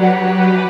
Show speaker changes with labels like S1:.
S1: Música